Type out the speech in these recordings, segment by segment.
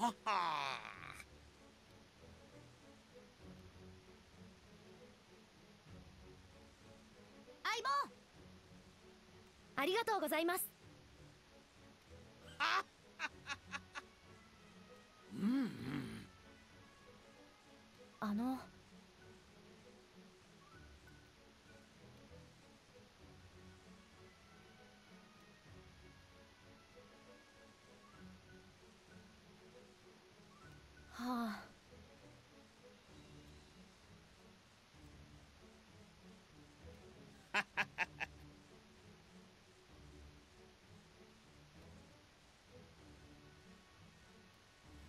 はは相棒ありがとうございます。うんうん。あの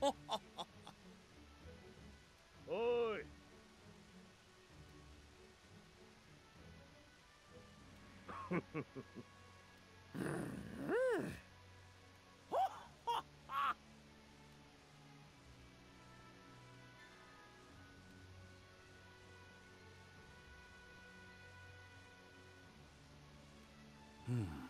おいうん。